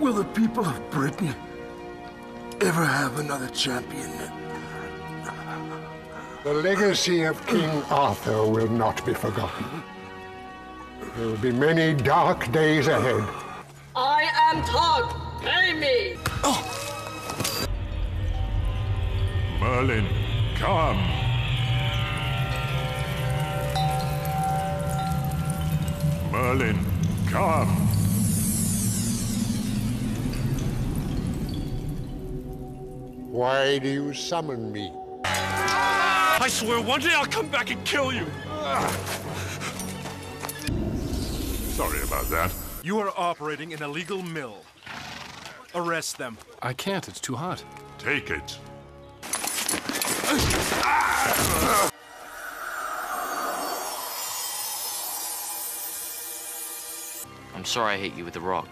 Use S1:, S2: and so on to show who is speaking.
S1: Will the people of Britain ever have another champion?
S2: The legacy of King Arthur will not be forgotten. There will be many dark days ahead.
S3: I am Todd. Pay me. Oh.
S4: Merlin, come. Merlin, come.
S2: Why do you summon me?
S4: I swear one day I'll come back and kill you. Sorry about that.
S5: You are operating an illegal mill. Arrest them.
S6: I can't, it's too hot.
S4: Take it.
S7: I'm sorry I hit you with the rock.